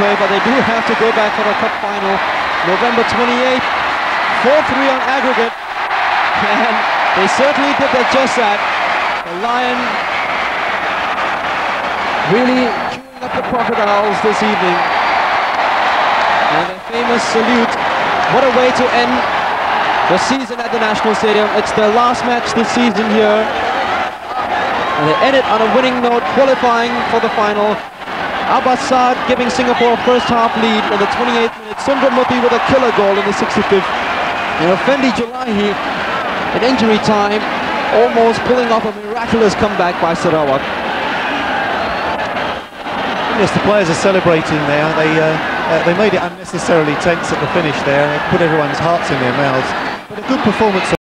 but they do have to go back for the cup final. November 28th, 4-3 on aggregate. And they certainly did that just that. The Lion really chewing up the crocodiles this evening. And a famous salute. What a way to end the season at the National Stadium. It's their last match this season here. And they end it on a winning note, qualifying for the final. Abbas Saad giving Singapore a first half lead in the 28th minute. Sundramoorthy with a killer goal in the 65th. And Effendi Julahi in injury time, almost pulling off a miraculous comeback by Sarawak. Yes, the players are celebrating there. They uh, uh, they made it unnecessarily tense at the finish there. It put everyone's hearts in their mouths. But a good performance.